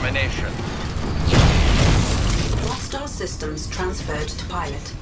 domination. Lost our systems transferred to pilot.